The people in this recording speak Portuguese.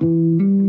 Música